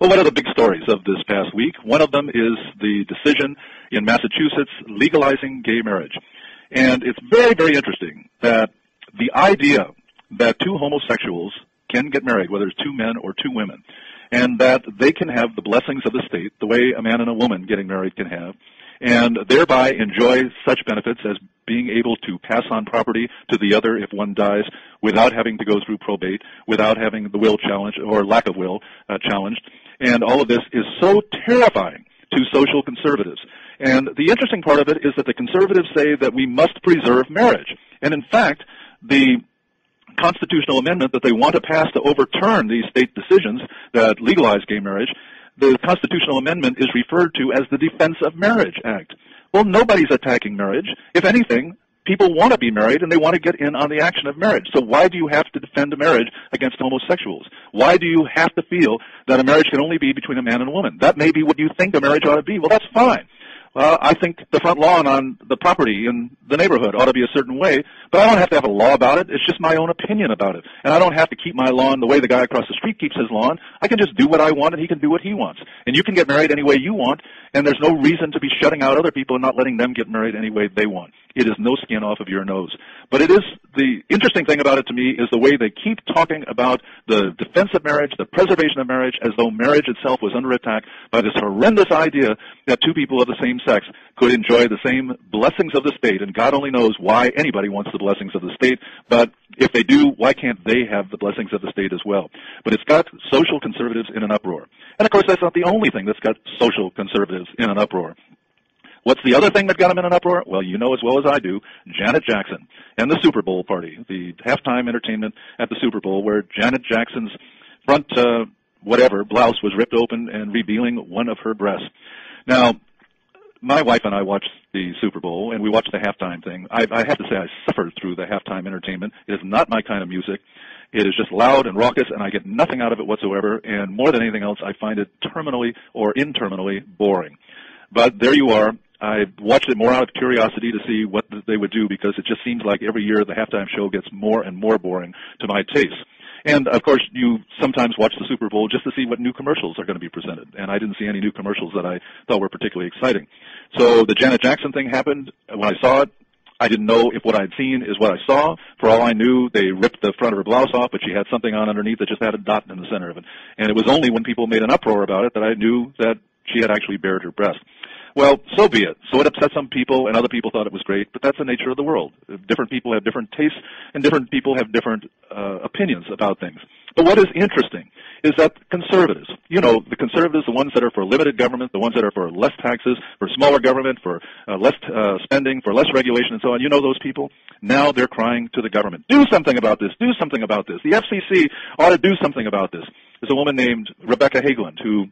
Well, what are the big stories of this past week? One of them is the decision in Massachusetts legalizing gay marriage. And it's very, very interesting that the idea that two homosexuals can get married, whether it's two men or two women, and that they can have the blessings of the state the way a man and a woman getting married can have, and thereby enjoy such benefits as being able to pass on property to the other if one dies without having to go through probate, without having the will challenged or lack of will uh, challenged. And all of this is so terrifying to social conservatives. And the interesting part of it is that the conservatives say that we must preserve marriage. And in fact, the constitutional amendment that they want to pass to overturn these state decisions that legalize gay marriage the constitutional amendment is referred to as the Defense of Marriage Act. Well, nobody's attacking marriage. If anything, people want to be married and they want to get in on the action of marriage. So why do you have to defend a marriage against homosexuals? Why do you have to feel that a marriage can only be between a man and a woman? That may be what you think a marriage ought to be. Well, that's fine. Uh, I think the front lawn on the property in the neighborhood ought to be a certain way, but I don't have to have a law about it. It's just my own opinion about it. And I don't have to keep my lawn the way the guy across the street keeps his lawn. I can just do what I want and he can do what he wants. And you can get married any way you want, and there's no reason to be shutting out other people and not letting them get married any way they want. It is no skin off of your nose. But it is the interesting thing about it to me is the way they keep talking about the defense of marriage, the preservation of marriage, as though marriage itself was under attack by this horrendous idea that two people of the same sex could enjoy the same blessings of the state. And God only knows why anybody wants the blessings of the state. But if they do, why can't they have the blessings of the state as well? But it's got social conservatives in an uproar. And of course, that's not the only thing that's got social conservatives in an uproar. What's the other thing that got him in an uproar? Well, you know as well as I do, Janet Jackson and the Super Bowl party, the halftime entertainment at the Super Bowl where Janet Jackson's front, uh, whatever, blouse was ripped open and revealing one of her breasts. Now, my wife and I watched the Super Bowl and we watched the halftime thing. I, I have to say I suffered through the halftime entertainment. It is not my kind of music. It is just loud and raucous, and I get nothing out of it whatsoever. And more than anything else, I find it terminally or interminably boring. But there you are. I watched it more out of curiosity to see what they would do because it just seems like every year the halftime show gets more and more boring to my taste. And of course, you sometimes watch the Super Bowl just to see what new commercials are going to be presented. And I didn't see any new commercials that I thought were particularly exciting. So the Janet Jackson thing happened. When I saw it, I didn't know if what I'd seen is what I saw. For all I knew, they ripped the front of her blouse off, but she had something on underneath that just had a dot in the center of it. And it was only when people made an uproar about it that I knew that she had actually bared her breast. Well, so be it. So it upset some people, and other people thought it was great, but that's the nature of the world. Different people have different tastes, and different people have different uh, opinions about things. But what is interesting is that conservatives, you know, the conservatives, the ones that are for limited government, the ones that are for less taxes, for smaller government, for uh, less uh, spending, for less regulation, and so on, you know those people? Now they're crying to the government, do something about this, do something about this. The FCC ought to do something about this. There's a woman named Rebecca Hagelin who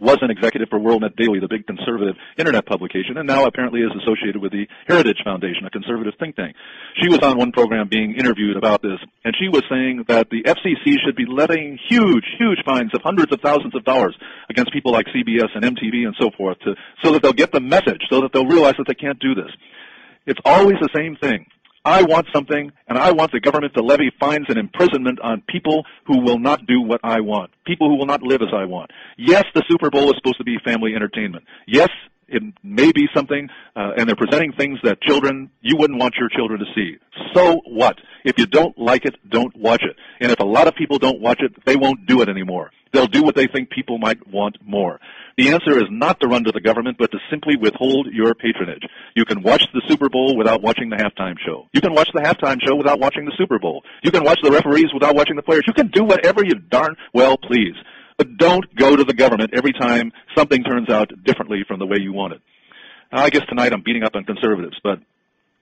was an executive for WorldNet Daily, the big conservative internet publication, and now apparently is associated with the Heritage Foundation, a conservative think tank. She was on one program being interviewed about this, and she was saying that the FCC should be levying huge, huge fines of hundreds of thousands of dollars against people like CBS and MTV and so forth, to, so that they'll get the message, so that they'll realize that they can't do this. It's always the same thing. I want something, and I want the government to levy fines and imprisonment on people who will not do what I want, people who will not live as I want. Yes, the Super Bowl is supposed to be family entertainment. Yes, it may be something, uh, and they're presenting things that children, you wouldn't want your children to see. So what? If you don't like it, don't watch it. And if a lot of people don't watch it, they won't do it anymore. They'll do what they think people might want more. The answer is not to run to the government, but to simply withhold your patronage. You can watch the Super Bowl without watching the halftime show. You can watch the halftime show without watching the Super Bowl. You can watch the referees without watching the players. You can do whatever you darn well please. But don't go to the government every time something turns out differently from the way you want it. I guess tonight I'm beating up on conservatives, but,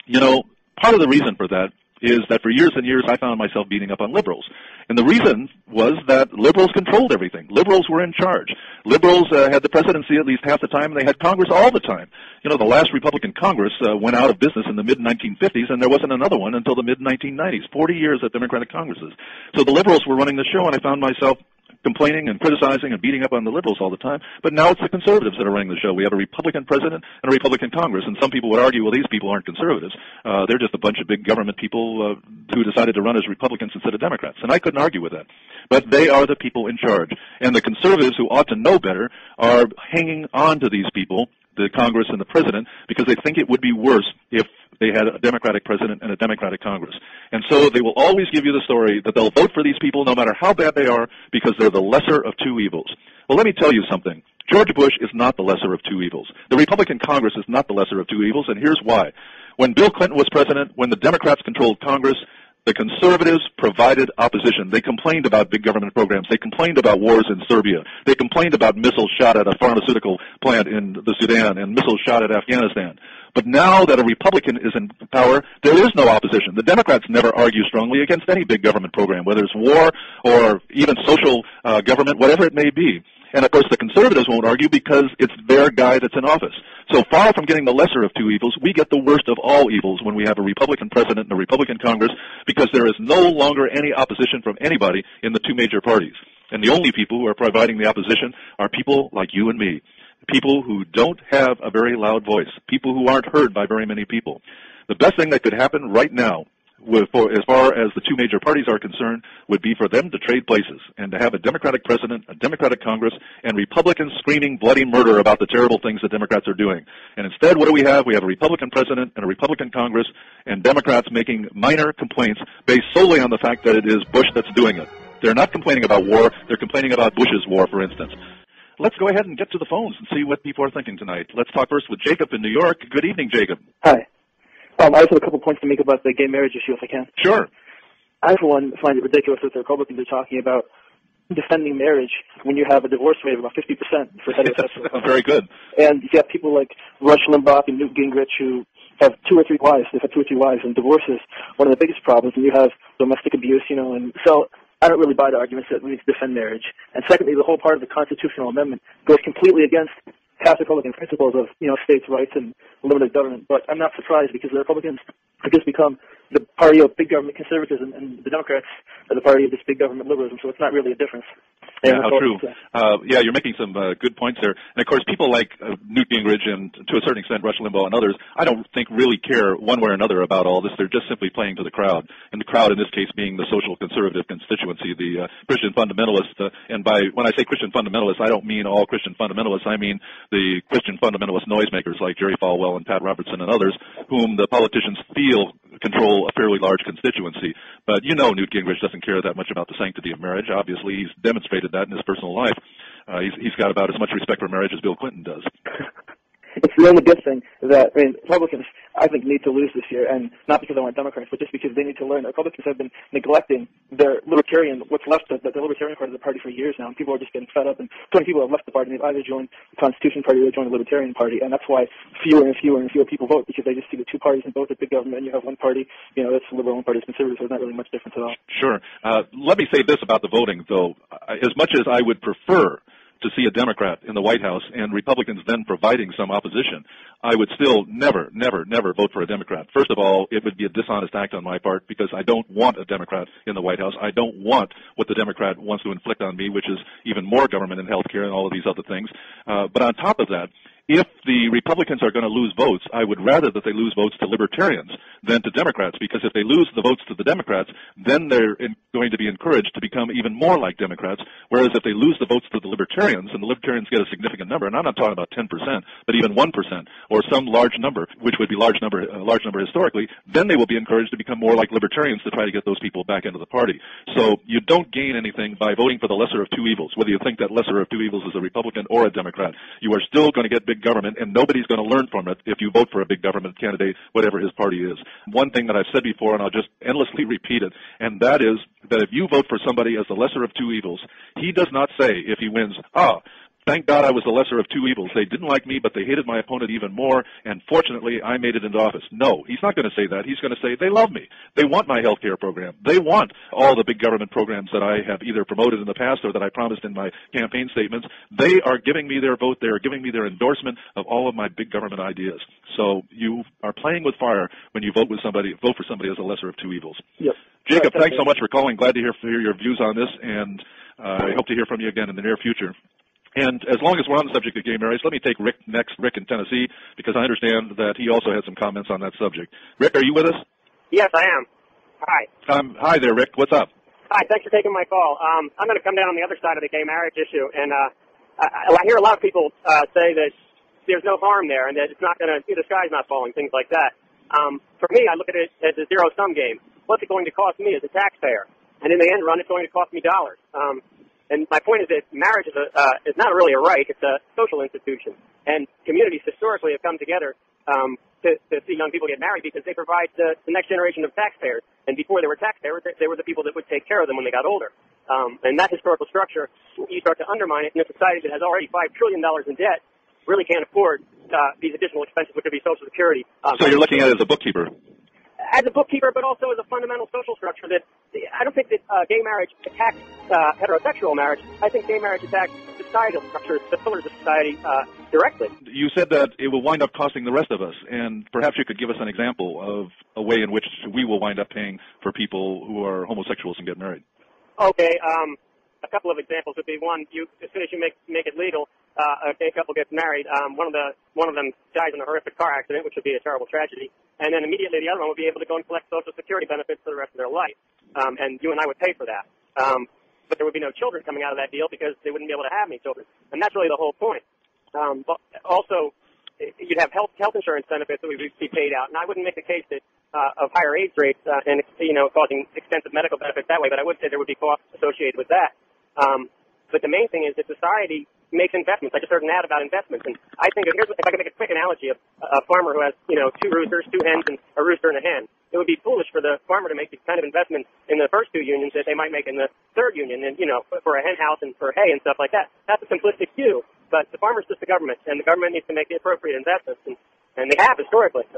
you know, part of the reason for that is that for years and years I found myself beating up on liberals. And the reason was that liberals controlled everything. Liberals were in charge. Liberals uh, had the presidency at least half the time, and they had Congress all the time. You know, the last Republican Congress uh, went out of business in the mid-1950s, and there wasn't another one until the mid-1990s. 40 years of Democratic Congresses. So the liberals were running the show, and I found myself complaining and criticizing and beating up on the liberals all the time. But now it's the conservatives that are running the show. We have a Republican president and a Republican Congress, and some people would argue, well, these people aren't conservatives. Uh, they're just a bunch of big government people uh, who decided to run as Republicans instead of Democrats. And I couldn't argue with that. But they are the people in charge. And the conservatives who ought to know better are hanging on to these people the Congress and the president because they think it would be worse if they had a Democratic president and a Democratic Congress. And so they will always give you the story that they'll vote for these people no matter how bad they are because they're the lesser of two evils. Well, let me tell you something. George Bush is not the lesser of two evils. The Republican Congress is not the lesser of two evils, and here's why. When Bill Clinton was president, when the Democrats controlled Congress, the conservatives provided opposition. They complained about big government programs. They complained about wars in Serbia. They complained about missiles shot at a pharmaceutical plant in the Sudan and missiles shot at Afghanistan. But now that a Republican is in power, there is no opposition. The Democrats never argue strongly against any big government program, whether it's war or even social uh, government, whatever it may be. And of course, the conservatives won't argue because it's their guy that's in office. So far from getting the lesser of two evils, we get the worst of all evils when we have a Republican president and a Republican Congress because there is no longer any opposition from anybody in the two major parties. And the only people who are providing the opposition are people like you and me. People who don't have a very loud voice. People who aren't heard by very many people. The best thing that could happen right now with, for, as far as the two major parties are concerned, would be for them to trade places and to have a Democratic president, a Democratic Congress, and Republicans screaming bloody murder about the terrible things the Democrats are doing. And instead, what do we have? We have a Republican president and a Republican Congress, and Democrats making minor complaints based solely on the fact that it is Bush that's doing it. They're not complaining about war. They're complaining about Bush's war, for instance. Let's go ahead and get to the phones and see what people are thinking tonight. Let's talk first with Jacob in New York. Good evening, Jacob. Hi. Um, I just have a couple points to make about the gay marriage issue, if I can. Sure. I, for one, find it ridiculous that the Republicans are talking about defending marriage when you have a divorce rate of about 50% for heterosexual Very good. And you have people like Rush Limbaugh and Newt Gingrich who have two or three wives. They've had two or three wives, and divorce is one of the biggest problems. And you have domestic abuse, you know, and so I don't really buy the arguments that we need to defend marriage. And secondly, the whole part of the constitutional amendment goes completely against past Republican principles of you know states' rights and limited government. But I'm not surprised because the Republicans have just become the party of big government conservatism, and the Democrats are the party of this big government liberalism. So it's not really a difference. Yeah, how true. Uh, yeah, you're making some uh, good points there. And of course, people like uh, Newt Gingrich and to a certain extent Rush Limbaugh and others, I don't think really care one way or another about all this. They're just simply playing to the crowd. And the crowd in this case being the social conservative constituency, the uh, Christian fundamentalists. Uh, and by when I say Christian fundamentalists, I don't mean all Christian fundamentalists. I mean the Christian fundamentalist noisemakers like Jerry Falwell and Pat Robertson and others, whom the politicians feel control a fairly large constituency. But you know Newt Gingrich doesn't care that much about the sanctity of marriage. Obviously, he's demonstrated that in his personal life. Uh, he's, he's got about as much respect for marriage as Bill Clinton does. it's the only good thing that I mean Republicans I think need to lose this year, and not because they want Democrats, but just because they need to learn. Republicans have been neglecting their libertarian, what's left of the, the libertarian part of the party for years now, and people are just getting fed up. And so many people have left the party, and they've either joined the Constitution Party or they joined the Libertarian Party, and that's why fewer and fewer and fewer people vote because they just see the two parties in both are big government, and you have one party, you know, that's the liberal, one party is conservative, so there's not really much difference at all. Sure. Uh, let me say this about the voting, though. As much as I would prefer to see a Democrat in the White House and Republicans then providing some opposition, I would still never, never, never vote for a Democrat. First of all, it would be a dishonest act on my part because I don't want a Democrat in the White House. I don't want what the Democrat wants to inflict on me, which is even more government and health care and all of these other things. Uh, but on top of that, if the Republicans are going to lose votes, I would rather that they lose votes to libertarians than to Democrats, because if they lose the votes to the Democrats, then they're in, going to be encouraged to become even more like Democrats. Whereas if they lose the votes to the libertarians, and the libertarians get a significant number, and I'm not talking about 10%, but even 1%, or some large number, which would be large number, a large number historically, then they will be encouraged to become more like libertarians to try to get those people back into the party. So you don't gain anything by voting for the lesser of two evils, whether you think that lesser of two evils is a Republican or a Democrat. You are still going to get big big government, and nobody's going to learn from it if you vote for a big government candidate, whatever his party is. One thing that I've said before, and I'll just endlessly repeat it, and that is that if you vote for somebody as the lesser of two evils, he does not say if he wins, ah, Thank God I was the lesser of two evils. They didn't like me, but they hated my opponent even more, and fortunately I made it into office. No, he's not going to say that. He's going to say they love me. They want my health care program. They want all the big government programs that I have either promoted in the past or that I promised in my campaign statements. They are giving me their vote. They are giving me their endorsement of all of my big government ideas. So you are playing with fire when you vote with somebody, vote for somebody as a lesser of two evils. Yep. Jacob, thanks so much for calling. Glad to hear, hear your views on this, and Uh, I hope to hear from you again in the near future. And as long as we're on the subject of gay marriage, let me take Rick next, Rick in Tennessee, because I understand that he also had some comments on that subject. Rick, are you with us? Yes, I am. Hi. Um, hi there, Rick. What's up? Hi, thanks for taking my call. Um, I'm going to come down on the other side of the gay marriage issue, and uh, I, I hear a lot of people uh, say that there's no harm there and that it's not going to, the sky's not falling, things like that. Um, for me, I look at it as a zero-sum game. What's it going to cost me as a taxpayer? And in the end run, it's going to cost me dollars. Um, and my point is that marriage is, a, uh, is not really a right; it's a social institution. And communities historically have come together um, to, to see young people get married because they provide the, the next generation of taxpayers. And before they were taxpayers, they, they were the people that would take care of them when they got older. Um, and that historical structure, you start to undermine it in a society that has already five trillion dollars in debt, really can't afford uh, these additional expenses, which would be Social Security. Um, so you're looking at it as a bookkeeper as a bookkeeper, but also as a fundamental social structure that I don't think that uh, gay marriage attacks uh, heterosexual marriage. I think gay marriage attacks societal structures, the pillars of society uh, directly. You said that it will wind up costing the rest of us, and perhaps you could give us an example of a way in which we will wind up paying for people who are homosexuals and get married. Okay. Um, a couple of examples would be one: you as soon as you make make it legal, uh, a gay couple gets married. Um, one of the one of them dies in a horrific car accident, which would be a terrible tragedy, and then immediately the other one would be able to go and collect Social Security benefits for the rest of their life. Um, and you and I would pay for that. Um, but there would be no children coming out of that deal because they wouldn't be able to have any children, and that's really the whole point. Um, but also, you'd have health health insurance benefits that would be paid out, and I wouldn't make the case that uh, of higher AIDS rates uh, and you know causing extensive medical benefits that way, but I would say there would be costs associated with that. Um, but the main thing is that society makes investments. I just heard an ad about investments, and I think here's if I can make a quick analogy of a farmer who has you know two roosters, two hens, and a rooster and a hen. It would be foolish for the farmer to make these kind of investments in the first two unions that they might make in the third union, and you know for a hen house and for hay and stuff like that. That's a simplistic view, but the farmer's just the government, and the government needs to make the appropriate investments, and and they have historically.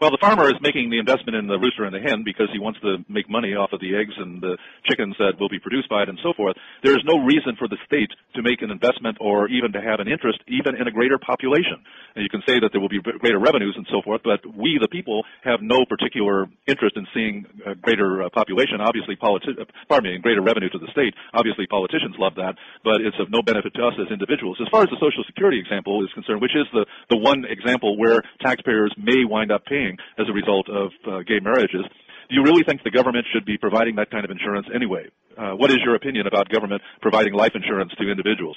Well, the farmer is making the investment in the rooster and the hen because he wants to make money off of the eggs and the chickens that will be produced by it and so forth. There is no reason for the state to make an investment or even to have an interest even in a greater population. And you can say that there will be greater revenues and so forth, but we, the people, have no particular interest in seeing a greater uh, population. Obviously, politi- uh, pardon me, greater revenue to the state. Obviously, politicians love that, but it's of no benefit to us as individuals. As far as the Social Security example is concerned, which is the, the one example where taxpayers may wind up paying as a result of uh, gay marriages. Do you really think the government should be providing that kind of insurance anyway? Uh, what is your opinion about government providing life insurance to individuals?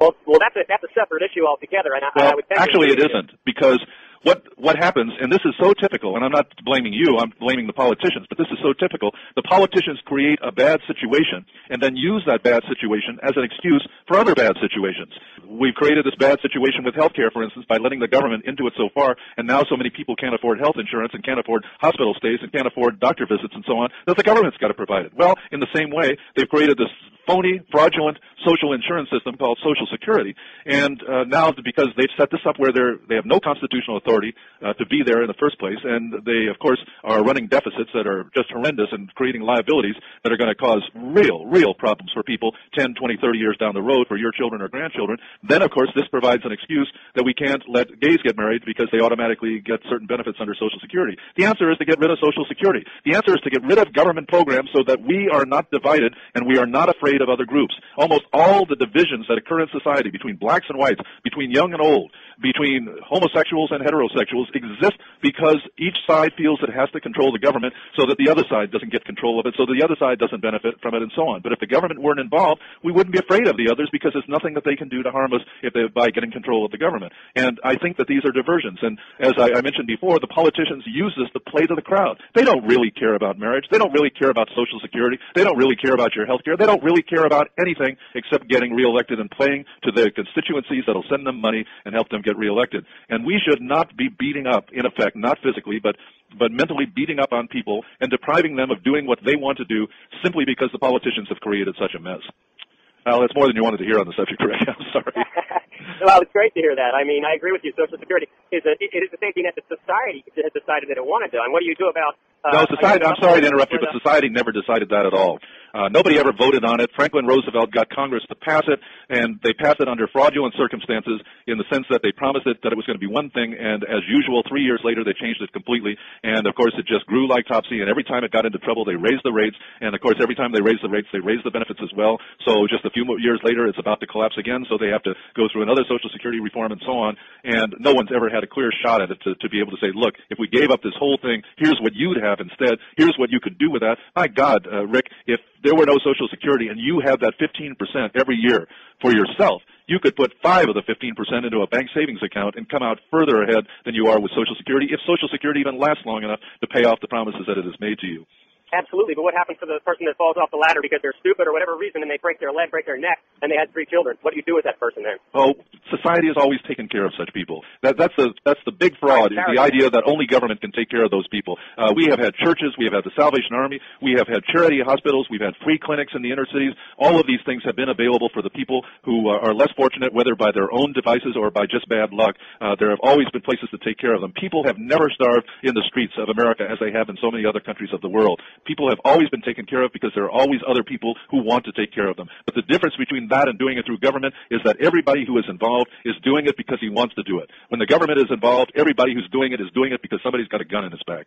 Well, well, that's a that's a separate issue altogether, and I, well, I would actually it isn't because what what happens, and this is so typical, and I'm not blaming you, I'm blaming the politicians, but this is so typical. The politicians create a bad situation and then use that bad situation as an excuse for other bad situations. We've created this bad situation with healthcare, for instance, by letting the government into it so far, and now so many people can't afford health insurance and can't afford hospital stays and can't afford doctor visits and so on that the government's got to provide it. Well, in the same way, they've created this phony, fraudulent social insurance system called Social Security, and uh, now because they've set this up where they're they have no constitutional authority uh, to be there in the first place, and they of course are running deficits that are just horrendous and creating liabilities that are going to cause real, real problems for people 10, 20, 30 years down the road for your children or grandchildren. Then of course this provides an excuse that we can't let gays get married because they automatically get certain benefits under Social Security. The answer is to get rid of Social Security. The answer is to get rid of government programs so that we are not divided and we are not afraid of other groups. Almost all the divisions that occur in society between blacks and whites, between young and old, between homosexuals and heterosexuals exist because each side feels it has to control the government so that the other side doesn't get control of it, so the other side doesn't benefit from it, and so on. But if the government weren't involved, we wouldn't be afraid of the others because there's nothing that they can do to harm us if they, by getting control of the government. And I think that these are diversions. And as I, I mentioned before, the politicians use this to play to the crowd. They don't really care about marriage. They don't really care about Social Security. They don't really care about your health care. They don't really care about anything except getting reelected and playing to their constituencies that'll send them money and help them get reelected. And we should not be beating up, in effect, not physically, but but mentally beating up on people and depriving them of doing what they want to do simply because the politicians have created such a mess. Well, that's more than you wanted to hear on the subject, Rick. I'm sorry. well, it's great to hear that. I mean, I agree with you. Social Security is a, it is a safety net that society has decided that it wanted to. And what do you do about? Uh, no, society. I'm sorry to interrupt you, but society never decided that at all. Uh, nobody ever voted on it. Franklin Roosevelt got Congress to pass it, and they passed it under fraudulent circumstances in the sense that they promised it that it was going to be one thing, and as usual, three years later they changed it completely. And of course, it just grew like Topsy. And every time it got into trouble, they raised the rates. And of course, every time they raised the rates, they raised the benefits as well. So just a few years later, it's about to collapse again. So they have to go through another Social Security reform and so on. And no one's ever had a clear shot at it to, to be able to say, look, if we gave up this whole thing, here's what you'd have instead. Here's what you could do with that. My God, uh, Rick, if there were no Social Security and you have that 15% every year for yourself, you could put five of the 15% into a bank savings account and come out further ahead than you are with Social Security if Social Security even lasts long enough to pay off the promises that it has made to you. Absolutely, but what happens to the person that falls off the ladder because they're stupid or whatever reason and they break their leg, break their neck, and they had three children? What do you do with that person then? Oh, society has always taken care of such people. That, that's the that's the big fraud. Is the idea that only government can take care of those people. Uh, we have had churches, we have had the Salvation Army, we have had charity hospitals, we've had free clinics in the inner cities. All of these things have been available for the people who are less fortunate, whether by their own devices or by just bad luck. Uh, there have always been places to take care of them. People have never starved in the streets of America as they have in so many other countries of the world. People have always been taken care of because there are always other people who want to take care of them. But the difference between that and doing it through government is that everybody who is involved is doing it because he wants to do it. When the government is involved, everybody who's doing it is doing it because somebody's got a gun in his back.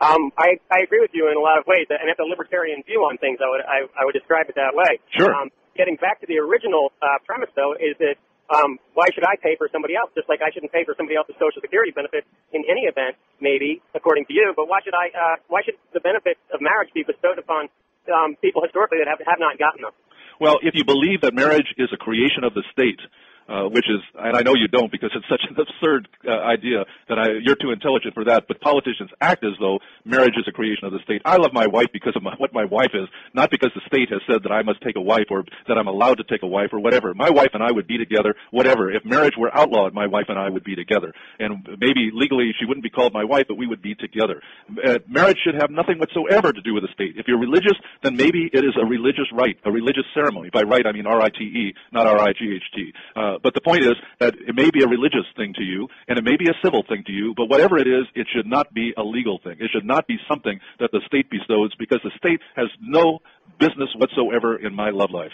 Um, I, I agree with you in a lot of ways, and it's a libertarian view on things. I would I, I would describe it that way. Sure. Um, getting back to the original uh, premise, though, is that um, why should I pay for somebody else? Just like I shouldn't pay for somebody else's Social Security benefits in any event, maybe according to you. But why should I? Uh, why should the benefits of marriage be bestowed upon um, people historically that have have not gotten them? Well, if you believe that marriage is a creation of the state, uh, which is, and I know you don't because it's such an absurd uh, idea that I, you're too intelligent for that. But politicians act as though marriage is a creation of the state. I love my wife because of my, what my wife is, not because the state has said that I must take a wife or that I'm allowed to take a wife or whatever. My wife and I would be together, whatever. If marriage were outlawed, my wife and I would be together. And maybe legally she wouldn't be called my wife, but we would be together. Uh, marriage should have nothing whatsoever to do with the state. If you're religious, then maybe it is a religious rite, a religious ceremony. By rite, I mean R-I-T-E, not R-I-G-H-T. Uh, Uh, but the point is that it may be a religious thing to you, and it may be a civil thing to you, but whatever it is, it should not be a legal thing. It should not be something that the state bestows because the state has no business whatsoever in my love life.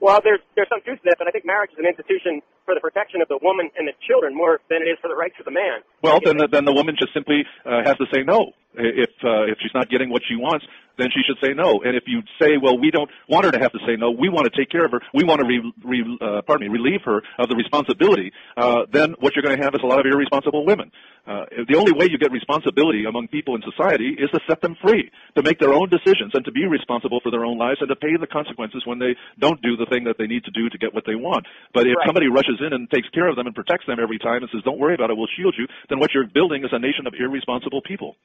Well, there's there's some truth to that, but I think marriage is an institution for the protection of the woman and the children more than it is for the rights of the man. Well, then the, then the woman just simply uh, has to say no. If uh, if she's not getting what she wants, then she should say no. And if you say, well, we don't want her to have to say no, we want to take care of her, we want to re, re, uh, pardon me, relieve her of the responsibility, uh, then what you're going to have is a lot of irresponsible women. Uh, the only way you get responsibility among people in society is to set them free, to make their own decisions and to be responsible for their own lives and to pay the consequences when they don't do the thing that they need to do to get what they want. But if right. somebody rushes in and takes care of them and protects them every time and says, don't worry about it, we'll shield you, then what you're building is a nation of irresponsible people.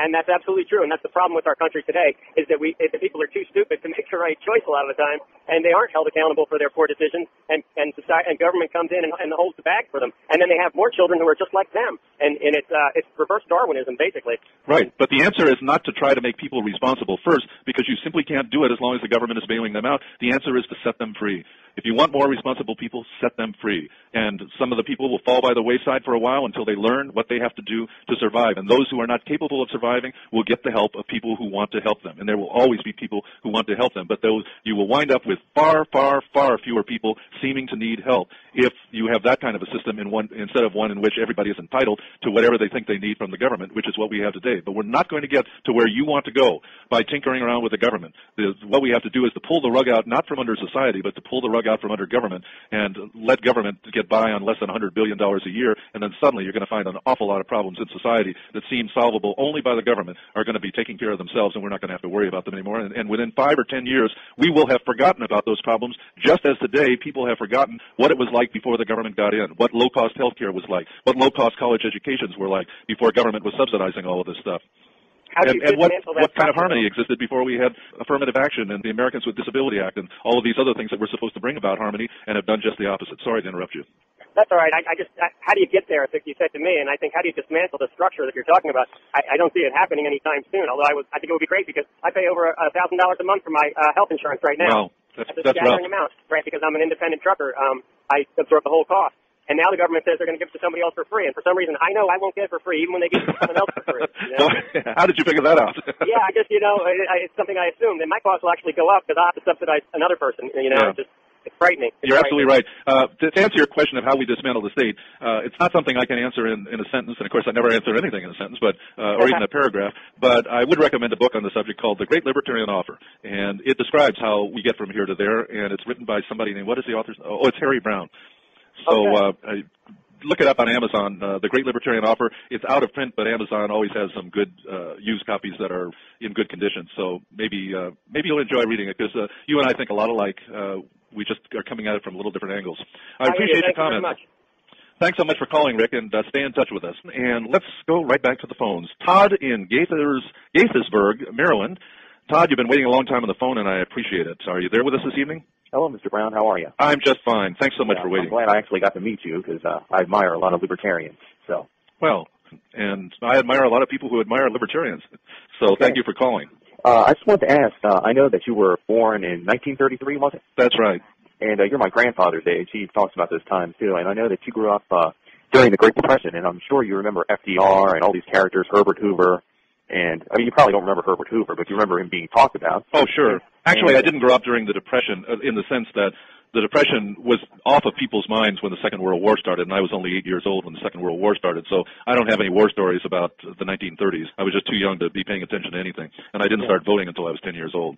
And that's absolutely true. And that's the problem with our country today is that we, the people are too stupid to make the right choice a lot of the time, and they aren't held accountable for their poor decisions. And and society and government comes in and, and holds the bag for them. And then they have more children who are just like them. And and it's uh, it's reverse Darwinism basically. Right. But the answer is not to try to make people responsible first, because you simply can't do it as long as the government is bailing them out. The answer is to set them free. If you want more responsible people, set them free. And some of the people will fall by the wayside for a while until they learn what they have to do to survive. And those who are not capable of surviving will get the help of people who want to help them. And there will always be people who want to help them. But those, you will wind up with far, far, far fewer people seeming to need help if you have that kind of a system in one, instead of one in which everybody is entitled to whatever they think they need from the government, which is what we have today. But we're not going to get to where you want to go by tinkering around with the government. The, what we have to do is to pull the rug out, not from under society, but to pull the rug rug out from under government and let government get by on less than $100 billion a year, and then suddenly you're going to find an awful lot of problems in society that seem solvable only by the government are going to be taking care of themselves, and we're not going to have to worry about them anymore. And, and within five or ten years, we will have forgotten about those problems, just as today people have forgotten what it was like before the government got in, what low-cost health care was like, what low-cost college educations were like before government was subsidizing all of this stuff. How and, and what, what kind of harmony existed before we had affirmative action and the Americans with Disability Act and all of these other things that were supposed to bring about harmony and have done just the opposite? Sorry to interrupt you. That's all right. I, I just, I, how do you get there? As you said to me, and I think how do you dismantle the structure that you're talking about? I, I don't see it happening anytime soon. Although I was, I think it would be great because I pay over a thousand dollars a month for my uh, health insurance right now. Wow, that's, that's a that's rough. amount, right? Because I'm an independent trucker. Um, I absorb the whole cost. And now the government says they're going to give it to somebody else for free. And for some reason, I know I won't get it for free, even when they give it to someone else for free. You know? How did you figure that out? yeah, I just you know I, I, it's something I assume. And my costs will actually go up because I have to subsidize another person. You know, Yeah. it's just it's frightening. It's You're frightening. absolutely right. Uh, to to answer your question of how we dismantle the state, uh, it's not something I can answer in, in a sentence, and of course I never answer anything in a sentence, but uh, or even a paragraph. But I would recommend a book on the subject called The Great Libertarian Offer, and it describes how we get from here to there, and it's written by somebody named what is the author's? Oh, it's Harry Browne. So Okay. uh, look it up on Amazon. Uh, the Great Libertarian Offer. It's out of print, but Amazon always has some good uh, used copies that are in good condition. So maybe uh, maybe you'll enjoy reading it because uh, you and I think a lot alike. Uh, we just are coming at it from a little different angles. I I hear you. appreciate your Thank you very much. Thanks so much for calling, Rick, and uh, stay in touch with us. And let's go right back to the phones. Todd in Gaithersburg, Gaithersburg, Maryland. Todd, you've been waiting a long time on the phone, and I appreciate it. Are you there with us this evening? Hello, Mr. Browne. How are you? I'm just fine. Thanks so much Yeah, for waiting. I'm glad I actually got to meet you because uh, I admire a lot of libertarians. So, Well, and I admire a lot of people who admire libertarians. So thank you for calling. uh, I just wanted to ask. Uh, I know that you were born in 1933, was it? That's right. And uh, you're my grandfather's age. He talks about those times too. And I know that you grew up uh, during the Great Depression, and I'm sure you remember FDR and all these characters, Herbert Hoover. And I mean, you probably don't remember Herbert Hoover, but you remember him being talked about. Oh, sure. Actually, And- I didn't grow up during the Depression uh, in the sense that the Depression was off of people's minds when the Second World War started, and I was only eight years old when the Second World War started. So I don't have any war stories about the 1930s. I was just too young to be paying attention to anything, and I didn't start voting until I was 10 years old.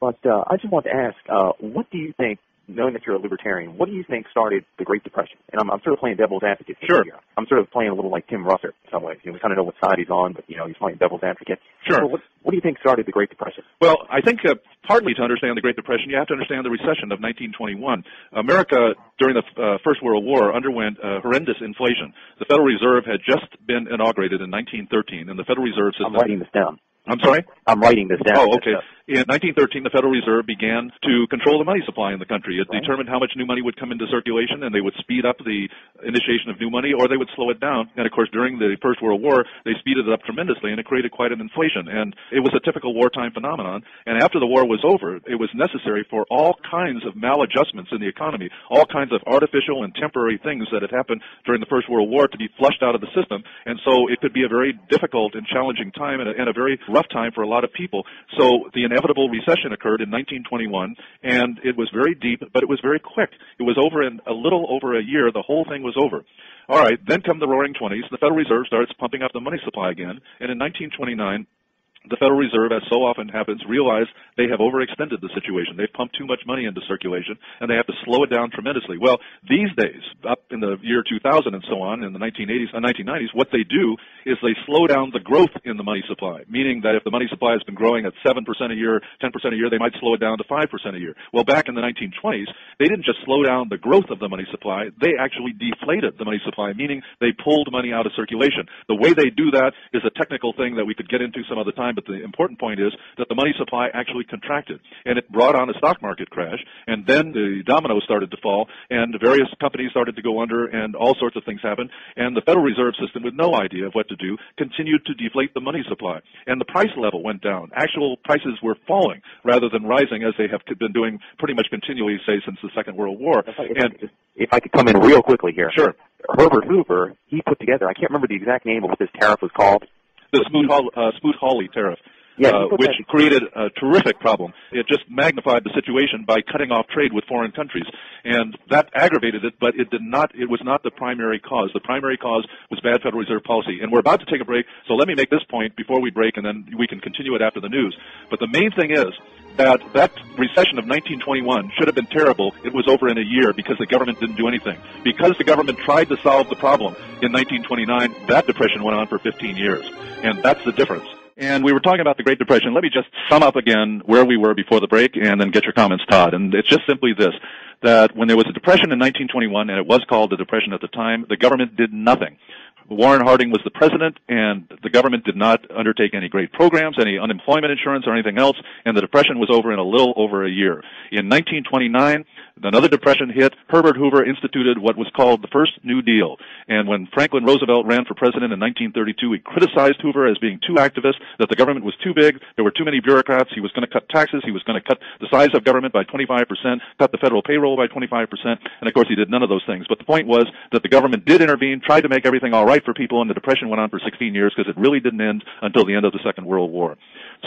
But uh, I just want to ask, uh, what do you think, knowing that you're a libertarian, what do you think started the Great Depression? And I'm, I'm sort of playing devil's advocate Sure. here. I'm sort of playing a little like Tim Russert in some ways. You know, we kind of know what side he's on, but you know, he's playing devil's advocate. Sure. So what, what do you think started the Great Depression? Well, I think uh, partly to understand the Great Depression, you have to understand the recession of 1921. America, during the uh, First World War, underwent uh, horrendous inflation. The Federal Reserve had just been inaugurated in 1913, and the Federal Reserve system. I'm writing this down. I'm sorry? I'm writing this down. Oh, okay. In 1913, the Federal Reserve began to control the money supply in the country. It Right. determined how much new money would come into circulation, and they would speed up the initiation of new money, or they would slow it down. And of course, during the First World War, they speeded it up tremendously, and it created quite an inflation. And it was a typical wartime phenomenon. And after the war was over, it was necessary for all kinds of maladjustments in the economy, all kinds of artificial and temporary things that had happened during the First World War to be flushed out of the system. And so it could be a very difficult and challenging time and a, and a very rough time for a lot of people. So the inevitable recession occurred in 1921, and it was very deep, but it was very quick. It was over in a little over a year. The whole thing was over. All right, then come the Roaring Twenties. The Federal Reserve starts pumping up the money supply again, and in 1929, the Federal Reserve, as so often happens, realize they have overextended the situation. They've pumped too much money into circulation, and they have to slow it down tremendously. Well, these days, up in the year 2000 and so on, in the 1980s and 1990s, what they do is they slow down the growth in the money supply, meaning that if the money supply has been growing at 7% a year, 10% a year, they might slow it down to 5% a year. Well, back in the 1920s, they didn't just slow down the growth of the money supply, they actually deflated the money supply, meaning they pulled money out of circulation. The way they do that is a technical thing that we could get into some other time, but the important point is that the money supply actually contracted, and it brought on a stock market crash, and then the dominoes started to fall, and various companies started to go under, and all sorts of things happened, and the Federal Reserve System, with no idea of what to do, continued to deflate the money supply, and the price level went down. Actual prices were falling rather than rising as they have been doing pretty much continually, say, since the Second World War. If I, if, I And just, if I could come in real quickly here. Sure. Herbert Hoover, he put together, I can't remember the exact name of what this tariff was called. The Smoot-Hawley uh, tariff. Yeah, uh, which that- created a terrific problem. It just magnified the situation by cutting off trade with foreign countries, and that aggravated it. But it did not. It was not the primary cause. The primary cause was bad Federal Reserve policy. And we're about to take a break, so let me make this point before we break, and then we can continue it after the news. But the main thing is that that recession of 1921 should have been terrible. It was over in a year because the government didn't do anything. Because the government tried to solve the problem in 1929, that depression went on for 15 years, and that's the difference. And we were talking about the Great Depression. Let me just sum up again where we were before the break and then get your comments, Todd. And it's just simply this, that when there was a depression in 1921, and it was called the depression at the time, the government did nothing. Warren Harding was the president, and the government did not undertake any great programs, any unemployment insurance, or anything else, and the Depression was over in a little over a year. In 1929, another depression hit. Herbert Hoover instituted what was called the First New Deal. And when Franklin Roosevelt ran for president in 1932, he criticized Hoover as being too activist, that the government was too big, there were too many bureaucrats, he was going to cut taxes, he was going to cut the size of government by 25%, cut the federal payroll by 25%, and of course he did none of those things. But the point was that the government did intervene, tried to make everything all right for people, and the Depression went on for 16 years because it really didn't end until the end of the Second World War.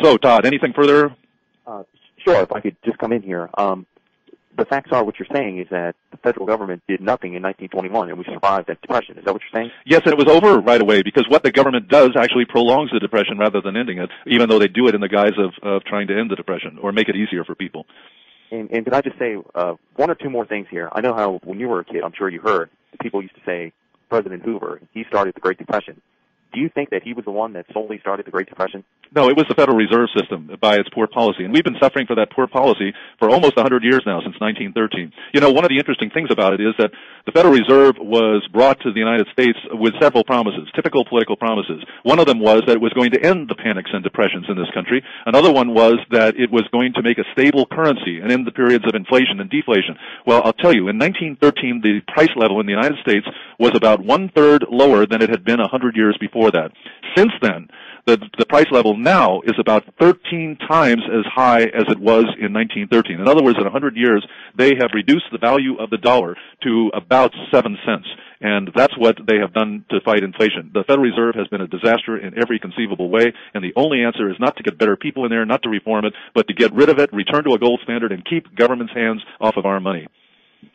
So, Todd, anything further? Uh, sure, if I could just come in here. Um, the facts are what you're saying is that the federal government did nothing in 1921 and we survived that depression. Is that what you're saying? Yes, and it was over right away because what the government does actually prolongs the depression rather than ending it, even though they do it in the guise of, of trying to end the depression or make it easier for people. And, and could I just say uh, one or two more things here? I know how when you were a kid, I'm sure you heard people used to say President Hoover, he started the Great Depression. Do you think that he was the one that solely started the Great Depression? No, it was the Federal Reserve System by its poor policy. And we've been suffering for that poor policy for almost 100 years now, since 1913. You know, one of the interesting things about it is that the Federal Reserve was brought to the United States with several promises, typical political promises. One of them was that it was going to end the panics and depressions in this country. Another one was that it was going to make a stable currency and end the periods of inflation and deflation. Well, I'll tell you, in 1913, the price level in the United States was about one third lower than it had been 100 years before that. Since then, the, the price level now is about 13 times as high as it was in 1913. In other words, in 100 years, they have reduced the value of the dollar to about 7 cents. And that's what they have done to fight inflation. The Federal Reserve has been a disaster in every conceivable way, and the only answer is not to get better people in there, not to reform it, but to get rid of it, return to a gold standard, and keep government's hands off of our money.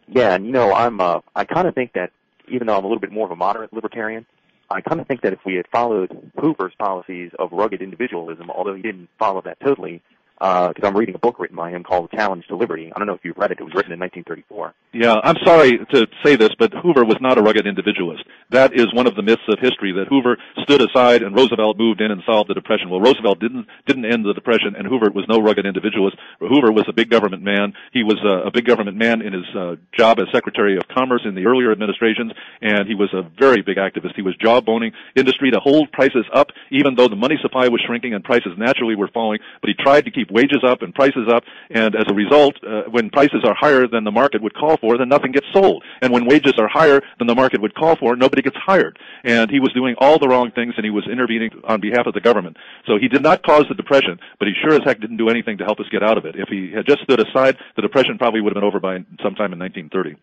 Yeah, and you know, I'm uh, I kind of think that even though I'm a little bit more of a moderate libertarian, I kind of think that if we had followed Hoover's policies of rugged individualism, although he didn't follow that totally, because uh, I'm reading a book written by him called The Challenge to Liberty. I don't know if you've read it. It was written in 1934. Yeah, I'm sorry to say this, but Hoover was not a rugged individualist. That is one of the myths of history that Hoover stood aside and Roosevelt moved in and solved the depression. Well, Roosevelt didn't didn't end the depression, and Hoover was no rugged individualist. Hoover was a big government man. He was a, a big government man in his uh, job as Secretary of Commerce in the earlier administrations, and he was a very big activist. He was jawboning industry to hold prices up, even though the money supply was shrinking and prices naturally were falling. But he tried to keep wages up and prices up, and as a result, uh, when prices are higher than the market would call for, then nothing gets sold. And when wages are higher than the market would call for, nobody gets hired. And he was doing all the wrong things, and he was intervening on behalf of the government. So he did not cause the depression, but he sure as heck didn't do anything to help us get out of it. If he had just stood aside, the depression probably would have been over by sometime in 1930.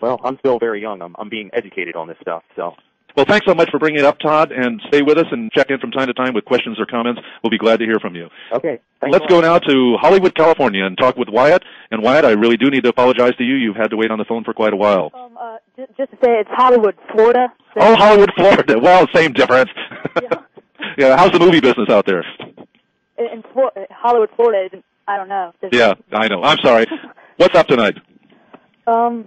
Well, I'm still very young. I'm, I'm being educated on this stuff, so well, thanks so much for bringing it up, Todd, and stay with us and check in from time to time with questions or comments. We'll be glad to hear from you. Okay. Let's go now to Hollywood, California, and talk with Wyatt. And Wyatt, I really do need to apologize to you. You've had to wait on the phone for quite a while. Um, uh, just to say, it's Hollywood, Florida. Oh, Hollywood, Florida. Well, same difference. yeah. yeah. How's the movie business out there? In, in Flor- Hollywood, Florida, I don't know. There's yeah, I know. I'm sorry. What's up tonight? Um,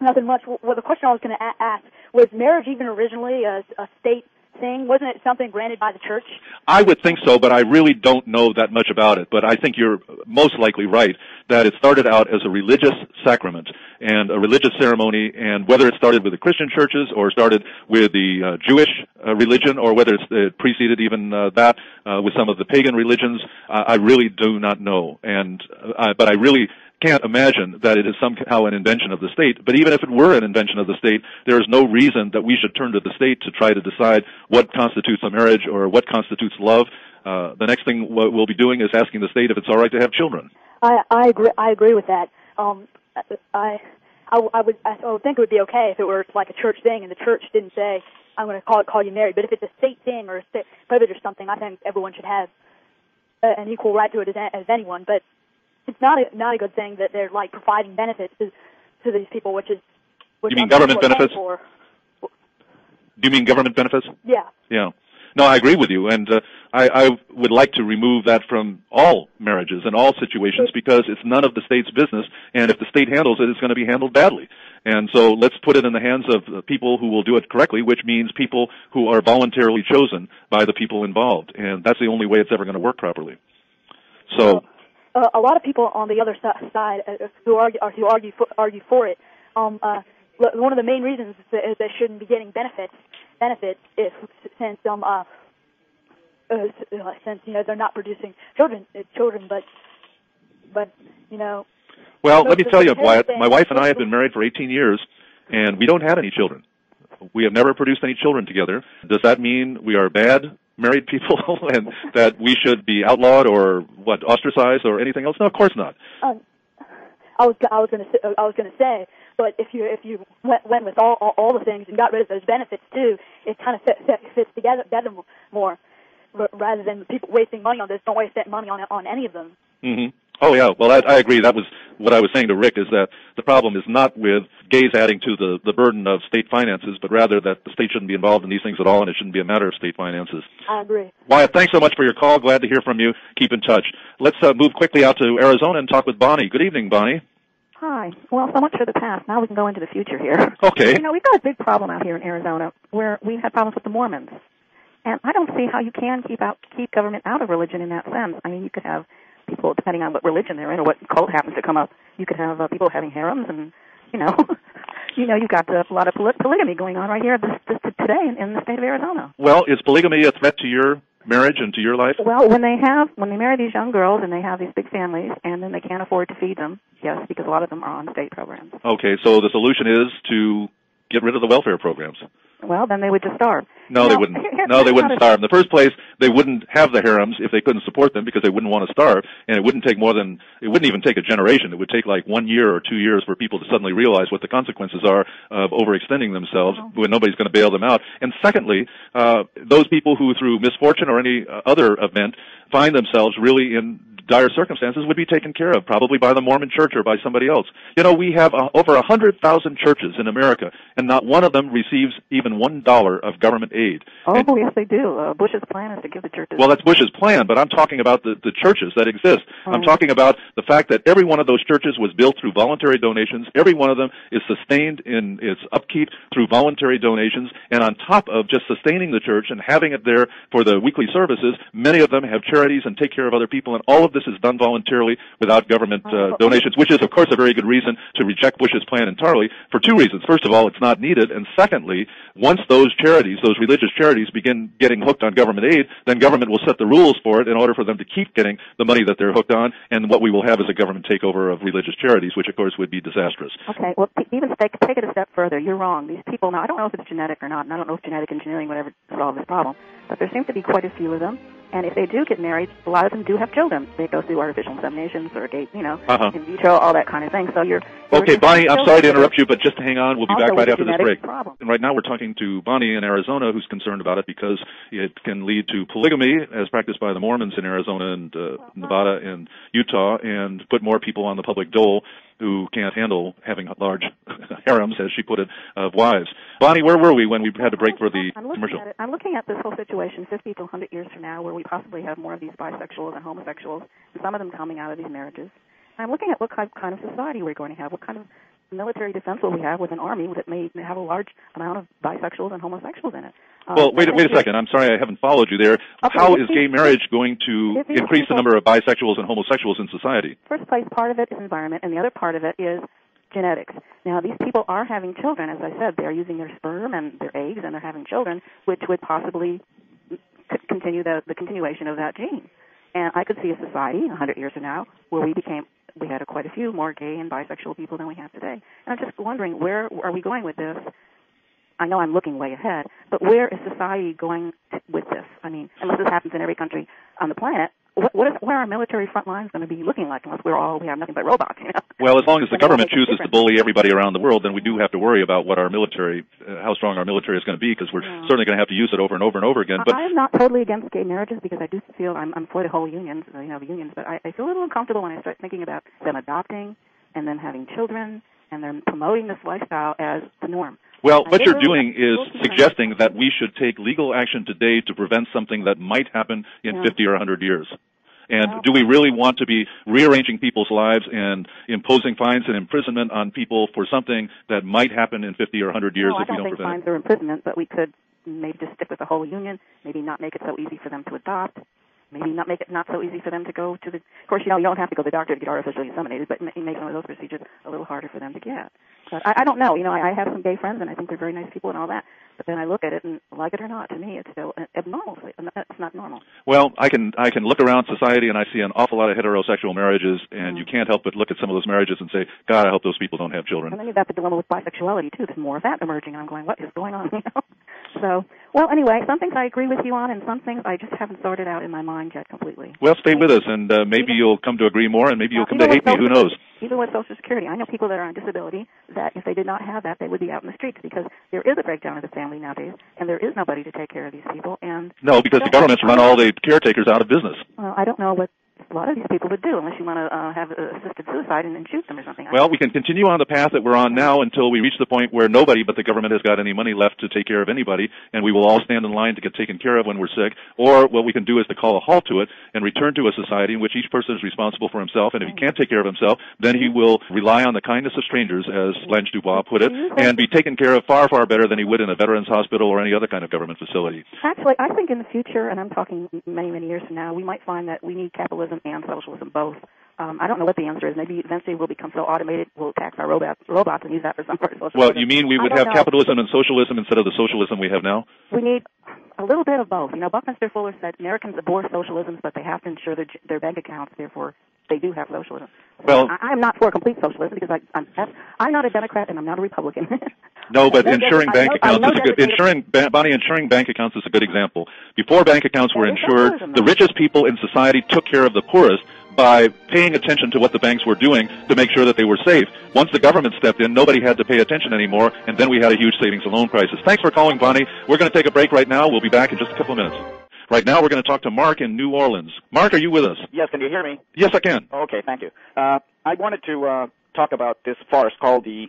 nothing much. Well, the question I was going to a- ask was marriage even originally a, a state thing? Wasn't it something granted by the church? I would think so, but I really don't know that much about it. But I think you're most likely right that it started out as a religious sacrament and a religious ceremony, and whether it started with the Christian churches or started with the uh, Jewish uh, religion or whether it's uh, preceded even uh, that uh, with some of the pagan religions, I really do not know. And uh, but I really can't imagine that it is somehow an invention of the state. But even if it were an invention of the state, there is no reason that we should turn to the state to try to decide what constitutes a marriage or what constitutes love. Uh, the next thing we'll be doing is asking the state if it's all right to have children. I, I agree. I agree with that. Um, I, I, I would, I would think it would be okay if it were like a church thing, and the church didn't say, "I'm going to call call you married." But if it's a state thing or a state privilege or something, I think everyone should have an equal right to it as, as anyone. But it's not a not a good thing that they're like providing benefits to to these people, which is which you mean government benefits? For. Do you mean government benefits? Yeah. Yeah. No, I agree with you, and uh, I, I would like to remove that from all marriages and all situations because it's none of the state's business, and if the state handles it, it's going to be handled badly. And so let's put it in the hands of people who will do it correctly, which means people who are voluntarily chosen by the people involved, and that's the only way it's ever going to work properly. So uh, a lot of people on the other side uh, who argue who argue for, argue for it. Um, uh, one of the main reasons is that they shouldn't be getting benefits benefit if since um uh, uh since you know they're not producing children uh, children but but you know Well, let me tell you, Wyatt, my wife and I have been married for 18 years, and we don't have any children. We have never produced any children together. Does that mean we are bad married people and that we should be outlawed or what ostracized or anything else? No, of course not. um, I was I was gonna I was gonna say, but if you if you went, went with all, all all the things and got rid of those benefits too, it kind of fit, fit, fits together better more, r- rather than people wasting money on this. Don't waste that money on on any of them. hmm Oh yeah, well I, I agree. That was what I was saying to Rick is that the problem is not with gays adding to the the burden of state finances, but rather that the state shouldn't be involved in these things at all, and it shouldn't be a matter of state finances. I agree. Wyatt, thanks so much for your call. Glad to hear from you. Keep in touch. Let's uh, move quickly out to Arizona and talk with Bonnie. Good evening, Bonnie. Hi. Well, so much for the past. Now we can go into the future here. Okay. You know, we've got a big problem out here in Arizona where we've had problems with the Mormons. And I don't see how you can keep out keep government out of religion in that sense. I mean, you could have people depending on what religion they're in or what cult happens to come up. You could have uh, people having harems and you know, you know, you've got uh, a lot of poly- polygamy going on right here this, this, today in, in the state of Arizona. Well, is polygamy a threat to your marriage and to your life? Well, when they have when they marry these young girls and they have these big families and then they can't afford to feed them, yes, because a lot of them are on state programs. Okay, so the solution is to get rid of the welfare programs. Well, then they would just starve. No, they wouldn't. No, they wouldn't starve. In the first place, they wouldn't have the harems if they couldn't support them because they wouldn't want to starve, and it wouldn't take more than it wouldn't even take a generation. It would take like one year or two years for people to suddenly realize what the consequences are of overextending themselves when nobody's going to bail them out. And secondly, uh, those people who, through misfortune or any uh, other event, find themselves really in dire circumstances would be taken care of, probably by the Mormon Church or by somebody else. You know, we have uh, over a hundred thousand churches in America, and not one of them receives even one dollar of government aid. Oh, And- yes, they do. Uh, Bush's plan is to give the churches. well, that's Bush's plan, but I'm talking about the, the churches that exist. I'm Mhm. talking about the fact that every one of those churches was built through voluntary donations. Every one of them is sustained in its upkeep through voluntary donations. And on top of just sustaining the church and having it there for the weekly services, many of them have charities and take care of other people. And all of this is done voluntarily without government uh, donations, which is, of course, a very good reason to reject Bush's plan entirely for two reasons. First of all, it's not needed. And secondly, once those charities, those religious charities, begin getting hooked on government aid, then government will set the rules for it in order for them to keep getting the money that they're hooked on. And what we will have is a government takeover of religious charities, which of course would be disastrous. Okay, well, even take, take it a step further. You're wrong. These people, now, I don't know if it's genetic or not, and I don't know if genetic engineering would ever solve this problem, but there seem to be quite a few of them. And if they do get married, a lot of them do have children. They go through artificial inseminations or gate, you know, Uh-huh. in vitro, all that kind of thing. So you're. you're Okay, Bonnie, I'm sorry to interrupt you, but just hang on. We'll be back right after this break. Problem. And right now we're talking to Bonnie in Arizona who's concerned about it because it can lead to polygamy as practiced by the Mormons in Arizona and uh, Nevada and Utah and put more people on the public dole who can't handle having large harems, as she put it, of wives. Bonnie, where were we when we had to break for the I'm looking commercial? At it, I'm looking at this whole situation 50 to 100 years from now where we possibly have more of these bisexuals and homosexuals, and some of them coming out of these marriages. I'm looking at what kind, kind of society we're going to have, what kind of military defense will we have with an army that may have a large amount of bisexuals and homosexuals in it. Uh, Well, wait, wait a second. I'm sorry I haven't followed you there. Okay, How is gay marriage going to increase the number of bisexuals and homosexuals in society? First place, part of it is environment, and the other part of it is genetics. Now, these people are having children, as I said. They are using their sperm and their eggs, and they're having children, which would possibly continue the, the continuation of that gene. And I could see a society a 100 years from now where we became, we had a, quite a few more gay and bisexual people than we have today. And I'm just wondering, where are we going with this? I know I'm looking way ahead, but where is society going with this? I mean, unless this happens in every country on the planet, what, what is, what are our military front lines going to be looking like unless we're all, we have nothing but robots, you know? Well, as long as the government chooses to bully everybody around the world, then we do have to worry about what our military, uh, how strong our military is going to be, because we're Yeah. certainly going to have to use it over and over and over again. But I am not totally against gay marriages because I do feel I'm, I'm for the whole unions, uh, you know, the unions. But I, I feel a little uncomfortable when I start thinking about them adopting and then having children and then promoting this lifestyle as the norm. Well, what you're doing is suggesting that we should take legal action today to prevent something that might happen in Yeah. 50 or 100 years. And do we really want to be rearranging people's lives and imposing fines and imprisonment on people for something that might happen in 50 or 100 years no, I if we don't don't think prevent fines it? or imprisonment, but we could maybe just stick with the whole union, maybe not make it so easy for them to adopt, maybe not make it not so easy for them to go to the. Of course, you know you don't have to go to the doctor to get artificially inseminated, but it makes some of those procedures a little harder for them to get. But I, I don't know. You know, I, I have some gay friends, and I think they're very nice people and all that. But then I look at it, and like it or not, to me, it's still abnormal. It's not normal. Well, I can I can look around society, and I see an awful lot of heterosexual marriages, and mm-hmm. you can't help but look at some of those marriages and say, God, I hope those people don't have children. And then you've got the dilemma with bisexuality too. There's more of that emerging, and I'm going, what is going on? You know. So, well, anyway, some things I agree with you on, and some things I just haven't sorted out in my mind yet completely. Well, stay with us, and uh, maybe even, you'll come to agree more, and maybe you'll come to hate me. Who knows? Even with Social Security, I know people that are on disability that if they did not have that, they would be out in the streets because there is a breakdown of the family nowadays, and there is nobody to take care of these people. And no, because the government's run all the caretakers out of business. Well, I don't know what a lot of these people would do unless you want to uh, have uh, assisted suicide and, and shoot them or something. Well, we can continue on the path that we're on now until we reach the point where nobody but the government has got any money left to take care of anybody, and we will all stand in line to get taken care of when we're sick. Or what we can do is to call a halt to it and return to a society in which each person is responsible for himself, and if he can't take care of himself, then he will rely on the kindness of strangers, as Blanche Dubois put it, and be taken care of far, far better than he would in a veterans hospital or any other kind of government facility. Actually, I think in the future, and I'm talking many, many years from now, we might find that we need capitalism and socialism both. Um, I don't know what the answer is. Maybe eventually we'll become so automated we'll tax our robots, robots and use that for some part of socialism. Well, you mean we would have know. capitalism and socialism instead of the socialism we have now? We need a little bit of both. You know, Buckminster Fuller said Americans abhor socialism, but they have to insure their, their bank accounts. Therefore, they do have socialism. Well, I, am not for complete socialism because I, I'm I'm not a Democrat and I'm not a Republican. no, but insuring bank accounts is a good insuring Bonnie insuring bank accounts is a good example. Before bank accounts were insured, the richest people in society took care of the poorest by paying attention to what the banks were doing to make sure that they were safe. Once the government stepped in, nobody had to pay attention anymore, and then we had a huge savings and loan crisis. Thanks for calling, Bonnie. We're going to take a break right now. We'll be back in just a couple of minutes. Right now, we're going to talk to Mark in New Orleans. Mark, are you with us? Yes, can you hear me? Yes, I can. Okay, thank you. Uh, I wanted to uh, talk about this farce called the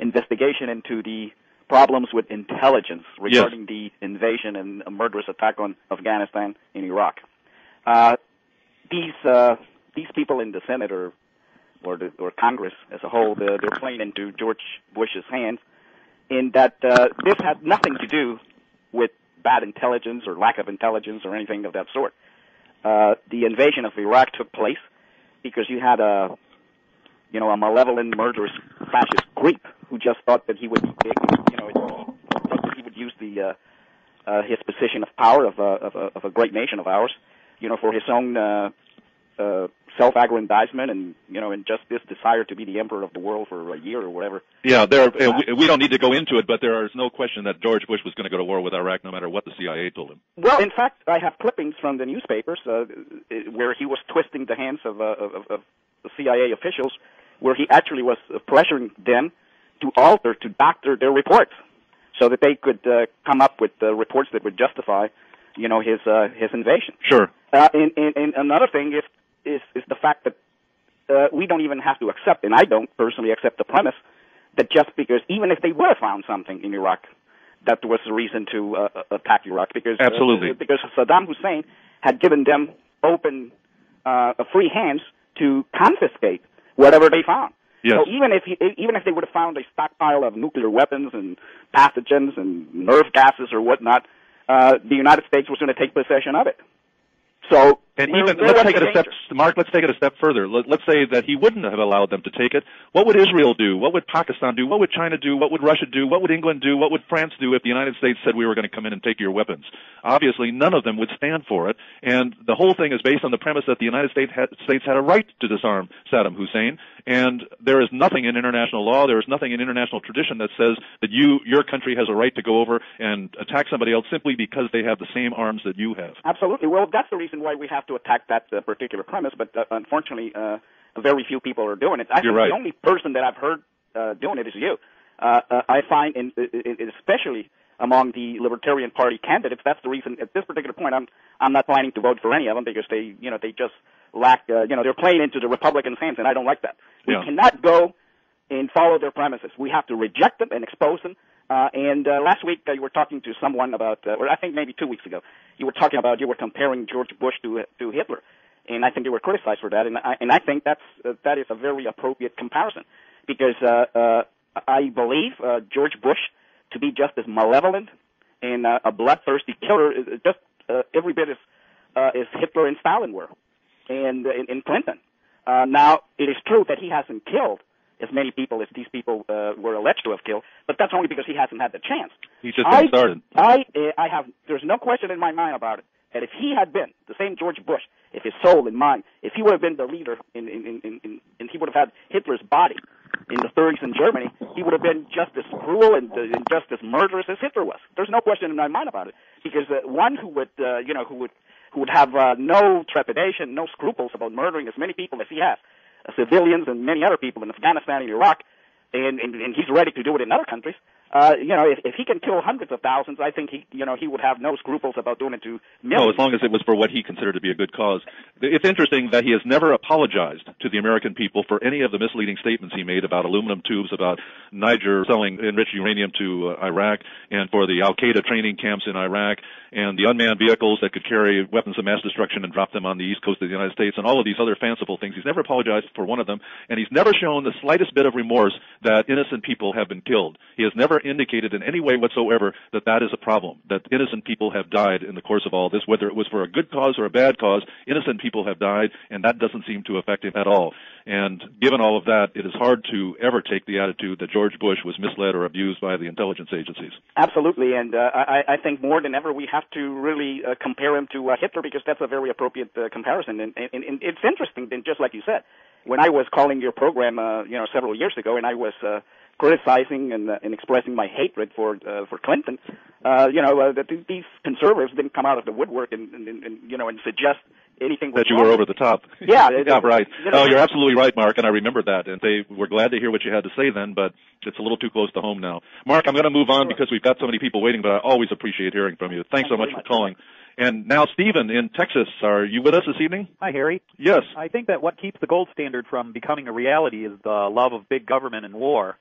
investigation into the problems with intelligence regarding yes. the invasion and a murderous attack on Afghanistan and Iraq. Uh, these uh, these people in the Senate or or, the, or Congress as a whole, they're, they're playing into George Bush's hands in that uh, this had nothing to do with bad intelligence or lack of intelligence or anything of that sort. Uh, the invasion of Iraq took place because you had a, you know, a malevolent, murderous fascist Greek who just thought that he would, you know, he would use the uh, uh, his position of power of a, of a of a great nation of ours, you know, for his own uh, uh, self-aggrandizement and you know and just this desire to be the emperor of the world for a year or whatever. Yeah, there. Uh, we, we don't need to go into it, but there is no question that George Bush was going to go to war with Iraq, no matter what the CIA told him. Well, in fact, I have clippings from the newspapers uh, where he was twisting the hands of, uh, of, of the CIA officials, where he actually was pressuring them to alter, to doctor their reports, so that they could uh, come up with uh, reports that would justify, you know, his uh, his invasion. Sure. Uh, and, and, and another thing is is is the fact that uh, we don't even have to accept, and I don't personally accept the premise that just because even if they would have found something in Iraq, that was the reason to uh, uh attack Iraq because uh, absolutely uh, because Saddam Hussein had given them open uh, free hands to confiscate whatever they found. Yes. So even if he, even if they would have found a stockpile of nuclear weapons and pathogens and nerve gases or whatnot, uh, the United States was going to take possession of it. So and even let's take it a step, Mark. Let's take it a step further. Let, us say that he wouldn't have allowed them to take it. What would Israel do? What would Pakistan do? What would China do? What would Russia do? What would England do? What would France do if the United States said we were going to come in and take your weapons? Obviously, none of them would stand for it. And the whole thing is based on the premise that the United States had, States had a right to disarm Saddam Hussein. And there is nothing in international law, there is nothing in international tradition that says that you, your country, has a right to go over and attack somebody else simply because they have the same arms that you have. Absolutely. Well, that's the reason why we have to attack that. Uh, particular premise, but uh, unfortunately, uh, very few people are doing it. Think right. the only person that I've heard uh, doing it is you. Uh, uh, I find, in, in, especially among the Libertarian Party candidates, that's the reason. At this particular point, I'm I'm not planning to vote for any of them because they, you know, they just lack, uh, you know, they're playing into the Republicans' hands, and I don't like that. We cannot go and follow their premises. We have to reject them and expose them. Uh, and uh, last week uh, you were talking to someone about, uh, or I think maybe two weeks ago, you were talking about you were comparing George Bush to to Hitler and I think they were criticized for that. And I, and I think that's uh, that is a very appropriate comparison because uh, uh, I believe uh, George Bush to be just as malevolent and uh, a bloodthirsty killer, is just uh, every bit as uh, as Hitler and Stalin were, and in, in Clinton. Uh, now, it is true that he hasn't killed as many people as these people uh, were alleged to have killed, but that's only because he hasn't had the chance. He just I, started. I, uh, I have. There's no question in my mind about it. And if he had been the same George Bush, if his soul and mind, if he would have been the leader in, in, in, in, in and he would have had Hitler's body in the 30s in Germany, he would have been just as cruel and, uh, and just as murderous as Hitler was. There's no question in my mind about it. Because uh, one who would, uh, you know, who would, who would have uh, no trepidation, no scruples about murdering as many people as he has, Uh, civilians and many other people in Afghanistan and Iraq, and, and, and he's ready to do it in other countries. Uh, you know, if, if he can kill hundreds of thousands, I think he, you know, he would have no scruples about doing it to millions. No, as long as it was for what he considered to be a good cause. It's interesting that he has never apologized to the American people for any of the misleading statements he made about aluminum tubes, about Niger selling enriched uranium to uh, Iraq, and for the Al Qaeda training camps in Iraq, and the unmanned vehicles that could carry weapons of mass destruction and drop them on the east coast of the United States, and all of these other fanciful things. He's never apologized for one of them, and he's never shown the slightest bit of remorse that innocent people have been killed. He has never indicated in any way whatsoever that that is a problem, that innocent people have died in the course of all this, whether it was for a good cause or a bad cause, innocent people have died, and that doesn't seem to affect him at all. And given all of that, it is hard to ever take the attitude that George Bush was misled or abused by the intelligence agencies. Absolutely, and uh, I, I think more than ever we have to really uh, compare him to uh, Hitler because that's a very appropriate uh, comparison. And, and, and it's interesting, and just like you said, when I was calling your program, uh, you know, several years ago, and I was uh, criticizing and, uh, and expressing my hatred for uh, for Clinton, uh, you know, uh, that these conservatives didn't come out of the woodwork and, and, and you know and suggest anything that you were over the top. Yeah, yeah, right. You know, oh, you're absolutely right, Mark, and I remember that. And they were glad to hear what you had to say then, but it's a little too close to home now. Mark, I'm going to move on because we've got so many people waiting, but I always appreciate hearing from you. Thanks Thank so you much for calling. And now, Stephen in Texas, are you with us this evening? Hi, Harry. Yes. I think that what keeps the gold standard from becoming a reality is the love of big government and war.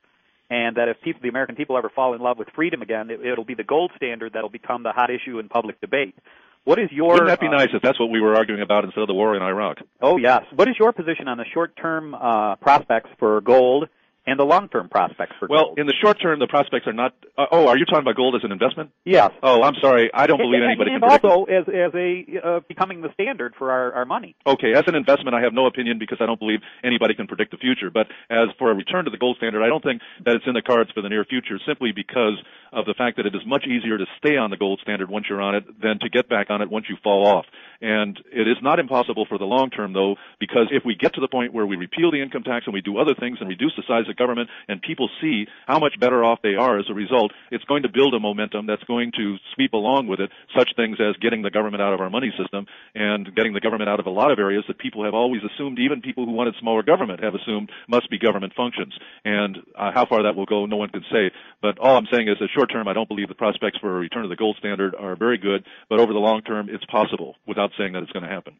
And that if people, the American people ever fall in love with freedom again, it, it'll be the gold standard that'll become the hot issue in public debate. What is your? Wouldn't that be uh, nice if that's what we were arguing about instead of the war in Iraq? Oh yes. What is your position on the short-term uh, prospects for gold and the long-term prospects for Well, gold? in the short term, the prospects are not. Uh, oh, are you talking about gold as an investment? yes. Oh, I'm sorry. I don't believe and, anybody and can predict. also as as a uh, becoming the standard for our, our money. Okay, as an investment, I have no opinion because I don't believe anybody can predict the future. But as for a return to the gold standard, I don't think that it's in the cards for the near future simply because of the fact that it is much easier to stay on the gold standard once you're on it than to get back on it once you fall off. And it is not impossible for the long term though, because if we get to the point where we repeal the income tax and we do other things and reduce the size of government and people see how much better off they are as a result, it's going to build a momentum that's going to sweep along with it such things as getting the government out of our money system and getting the government out of a lot of areas that people have always assumed, even people who wanted smaller government have assumed must be government functions. And uh, how far that will go, no one can say. But all I'm saying is that short term, I don't believe the prospects for a return to the gold standard are very good, but over the long term, it's possible without saying that it's going to happen.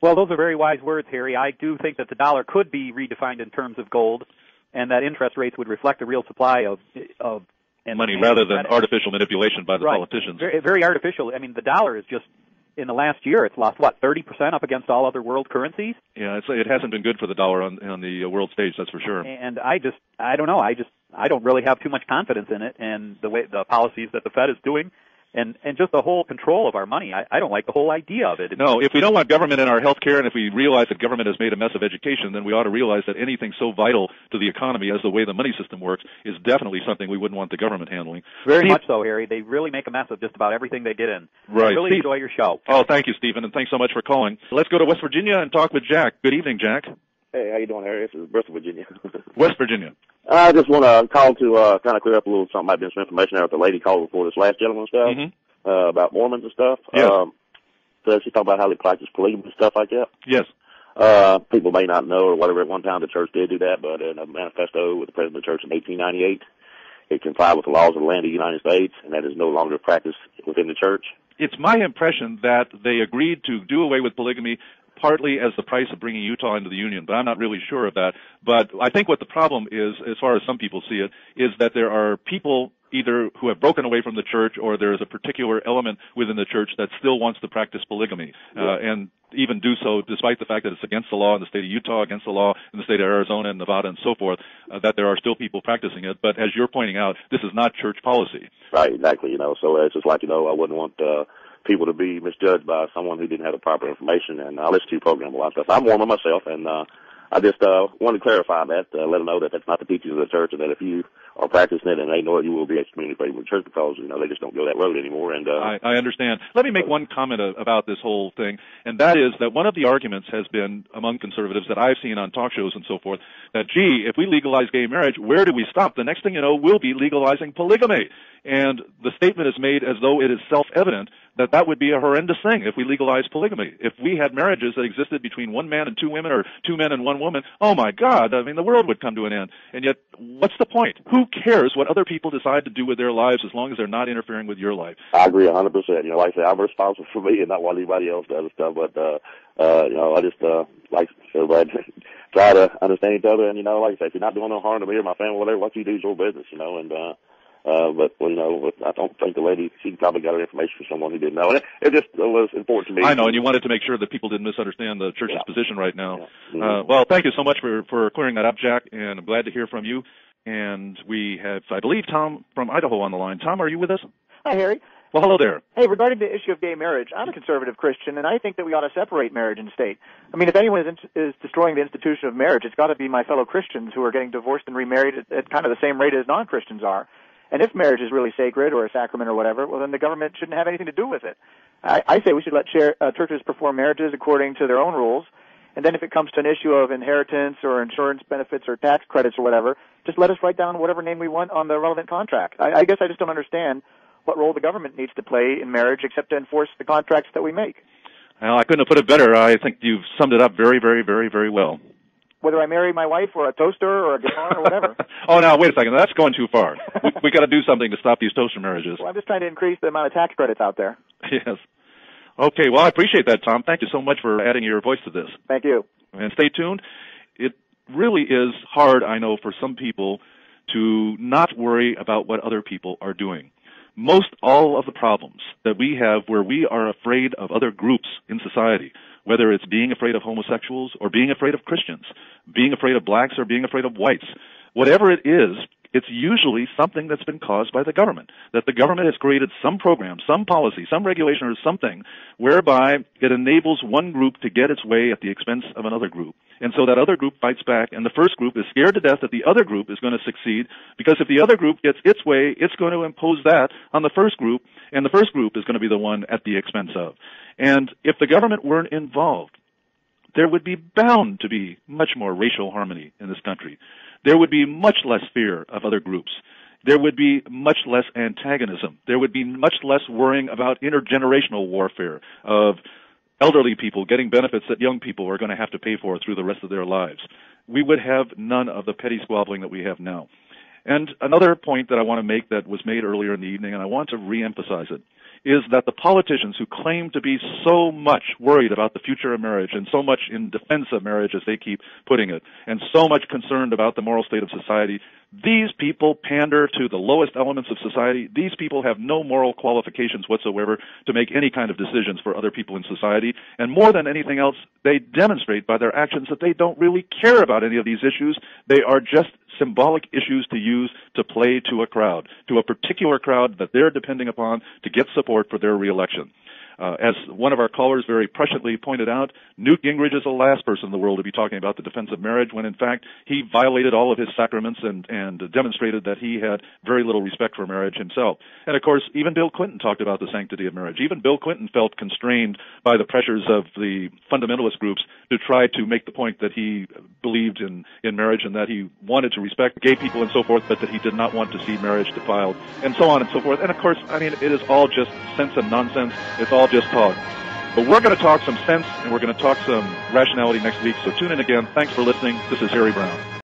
Well, those are very wise words, Harry. I do think that the dollar could be redefined in terms of gold, and that interest rates would reflect the real supply of of and Money rather than artificial manipulation by the right. politicians. Very, very artificial. I mean, the dollar is just in the last year, it's lost what thirty percent up against all other world currencies. Yeah, it's, it hasn't been good for the dollar on, on the uh, world stage, that's for sure. And I just, I don't know. I just, I don't really have too much confidence in it and the way the policies that the Fed is doing, and and just the whole control of our money. I, I don't like the whole idea of it. No, if we don't want government in our health care and if we realize that government has made a mess of education, then we ought to realize that anything so vital to the economy as the way the money system works is definitely something we wouldn't want the government handling. Very Steve- much so, Harry. They really make a mess of just about everything they get in. Right. I really Steve- enjoy your show. Oh, thank you, Stephen, and thanks so much for calling. Let's go to West Virginia and talk with Jack. Good evening, Jack. Hey, how you doing, Harry? This is Bristol, Virginia. West Virginia. I just want to call to uh, kind of clear up a little something. Might be some information there with the lady called before this last gentleman stuff Mhm. uh, about Mormons and stuff. Yes. Um, so she talked about how they practice polygamy and stuff like that. Yes. Uh, people may not know or whatever. At one time, the church did do that, but in a manifesto with the president of the church in 1898, it complied with the laws of the land of the United States, and that is no longer practiced within the church. It's my impression that they agreed to do away with polygamy partly as the price of bringing Utah into the Union, but I'm not really sure of that. But I think what the problem is, as far as some people see it, is that there are people either who have broken away from the church or there is a particular element within the church that still wants to practice polygamy. Uh, and even do so despite the fact that it's against the law in the state of Utah, against the law in the state of Arizona and Nevada and so forth, uh, that there are still people practicing it. But as you're pointing out, this is not church policy. Right, exactly. You know, so it's just like you know, I wouldn't want uh, people to be misjudged by someone who didn't have the proper information. And I listen to your program a lot. So I'm Mormon myself, and uh, I just uh, wanted to clarify that, uh, let them know that that's not the teachings of the church, and that if you are practicing it and they know it, you will be excommunicated from the church because you know they just don't go that road anymore. And uh, I, I understand. Let me make one comment about this whole thing, and that is that one of the arguments has been among conservatives that I've seen on talk shows and so forth that gee, if we legalize gay marriage, where do we stop? The next thing you know, we'll be legalizing polygamy. And the statement is made as though it is self-evident that that would be a horrendous thing if we legalized polygamy. If we had marriages that existed between one man and two women or two men and one woman, oh my God, I mean, the world would come to an end. And yet, what's the point? Who cares what other people decide to do with their lives as long as they're not interfering with your life? I agree 100%. You know, like I say, I'm responsible for me and not what anybody else does and stuff, but, uh, uh, you know, I just, uh, like everybody try to understand each other and, you know, like I say, if you're not doing no harm to me or my family, whatever, what you do is your business, you know, and, uh, uh, but well, you know, I don't think the lady she probably got her information from someone who didn't know. And it, it just it was important to me. I know, and you wanted to make sure that people didn't misunderstand the church's Yeah. position right now. Yeah. Uh, Mhm. well, thank you so much for for clearing that up, Jack, and I'm glad to hear from you. And we have, I believe, Tom from Idaho on the line. Tom, are you with us? Hi, Harry. Well, hello there. Hey, regarding the issue of gay marriage, I'm a conservative Christian, and I think that we ought to separate marriage and state. I mean, if anyone is, in, is destroying the institution of marriage, it's got to be my fellow Christians who are getting divorced and remarried at, at kind of the same rate as non-Christians are. And if marriage is really sacred or a sacrament or whatever, well, then the government shouldn't have anything to do with it. I, I say we should let share, uh, churches perform marriages according to their own rules. And then if it comes to an issue of inheritance or insurance benefits or tax credits or whatever, just let us write down whatever name we want on the relevant contract. I, I guess I just don't understand what role the government needs to play in marriage except to enforce the contracts that we make. Well, I couldn't have put it better. I think you've summed it up very, very, very, very well. Whether I marry my wife or a toaster or a guitar or whatever. oh, now wait a second. That's going too far. we we got to do something to stop these toaster marriages. well, I'm just trying to increase the amount of tax credits out there. Yes. Okay. Well, I appreciate that, Tom. Thank you so much for adding your voice to this. Thank you. And stay tuned. It really is hard, I know, for some people to not worry about what other people are doing. Most all of the problems that we have where we are afraid of other groups in society, whether it's being afraid of homosexuals or being afraid of Christians, being afraid of blacks or being afraid of whites, whatever it is, it's usually something that's been caused by the government. That the government has created some program, some policy, some regulation or something whereby it enables one group to get its way at the expense of another group. And so that other group fights back and the first group is scared to death that the other group is going to succeed because if the other group gets its way, it's going to impose that on the first group and the first group is going to be the one at the expense of. And if the government weren't involved, there would be bound to be much more racial harmony in this country. There would be much less fear of other groups. There would be much less antagonism. There would be much less worrying about intergenerational warfare of elderly people getting benefits that young people are going to have to pay for through the rest of their lives. We would have none of the petty squabbling that we have now. And another point that I want to make that was made earlier in the evening, and I want to reemphasize it, is that the politicians who claim to be so much worried about the future of marriage and so much in defense of marriage, as they keep putting it, and so much concerned about the moral state of society, these people pander to the lowest elements of society. These people have no moral qualifications whatsoever to make any kind of decisions for other people in society. And more than anything else, they demonstrate by their actions that they don't really care about any of these issues. They are just symbolic issues to use to play to a crowd, to a particular crowd that they're depending upon to get support for their reelection. Uh, as one of our callers very presciently pointed out, Newt Gingrich is the last person in the world to be talking about the defense of marriage when in fact he violated all of his sacraments and, and demonstrated that he had very little respect for marriage himself. And of course, even Bill Clinton talked about the sanctity of marriage. Even Bill Clinton felt constrained by the pressures of the fundamentalist groups to try to make the point that he believed in, in marriage and that he wanted to respect gay people and so forth, but that he did not want to see marriage defiled and so on and so forth. And of course, I mean, it is all just sense and nonsense. It's all just talk. But we're going to talk some sense and we're going to talk some rationality next week. So tune in again. Thanks for listening. This is Harry Browne.